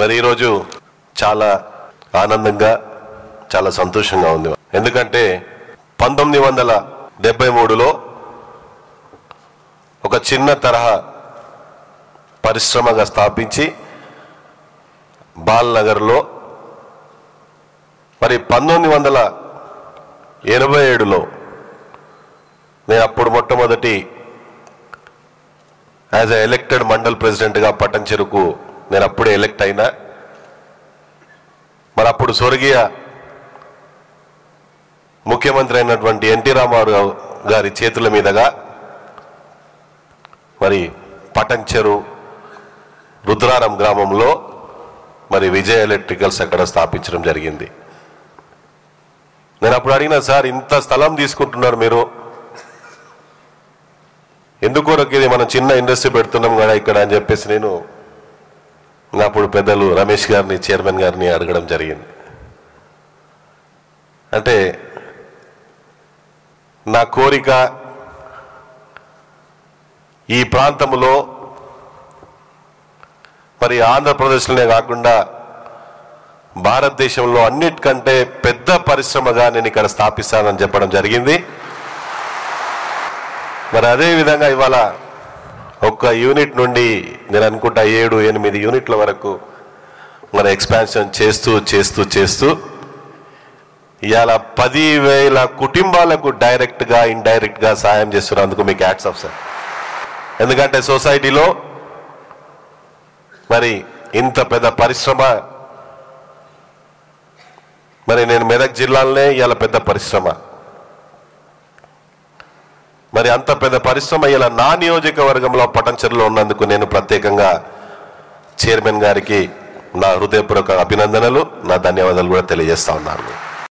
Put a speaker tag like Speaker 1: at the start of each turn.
Speaker 1: మరి ఈరోజు చాలా ఆనందంగా చాలా సంతోషంగా ఉంది. ఎందుకంటే పంతొమ్మిది వందల డెబ్బై మూడులో ఒక చిన్న తరహా పరిశ్రమగా స్థాపించి బాల్నగర్లో మరి పంతొమ్మిది వందల ఎనభై ఏడులో నేను అప్పుడు మొట్టమొదటి యాజ్ ఎ ఎలక్టెడ్ మండల్ ప్రెసిడెంట్గా పట్టం చెరుకు నేను అప్పుడే ఎలక్ట్ అయినా మరి అప్పుడు స్వర్గీయ ముఖ్యమంత్రి అయినటువంటి ఎన్టీ రామారావు గారి చేతుల మీదుగా మరి పటంచెరు రుద్రారం గ్రామంలో మరి విజయ్ ఎలక్ట్రికల్స్ అక్కడ స్థాపించడం జరిగింది. నేను అప్పుడు అడిగిన సార్ ఇంత స్థలం తీసుకుంటున్నారు మీరు? ఎందుకు ఇది మనం చిన్న ఇండస్ట్రీ పెడుతున్నాం కదా ఇక్కడ అని చెప్పేసి నేను అప్పుడు పెద్దలు రమేష్ గారిని చైర్మన్ గారిని అడగడం జరిగింది. అంటే నా కోరిక ఈ ప్రాంతంలో మరి ఆంధ్రప్రదేశ్లోనే కాకుండా భారతదేశంలో అన్నిటికంటే పెద్ద పరిశ్రమగా నేను ఇక్కడ స్థాపిస్తానని చెప్పడం జరిగింది. మరి అదే విధంగా ఇవాళ ఒక్క యూనిట్ నుండి నేను అనుకుంటా ఏడు ఎనిమిది యూనిట్ల వరకు మన ఎక్స్పాన్షన్ చేస్తూ చేస్తూ చేస్తూ ఇవాళ పది వేల కుటుంబాలకు డైరెక్ట్గా ఇండైరెక్ట్గా సాయం చేస్తున్నందుకు మీకు యాడ్స్ ఆఫ్ సార్. ఎందుకంటే సొసైటీలో మరి ఇంత పెద్ద పరిశ్రమ మరి నేను మెదక్ జిల్లాలోనే ఇవాళ పెద్ద పరిశ్రమ. మరి అంత పెద్ద పరిశ్రమ ఇలా నా నియోజకవర్గంలో పటంచెరులో ఉన్నందుకు నేను ప్రత్యేకంగా చైర్మన్ గారికి నా హృదయపూర్వక అభినందనలు నా ధన్యవాదాలు కూడా తెలియజేస్తా ఉన్నాను.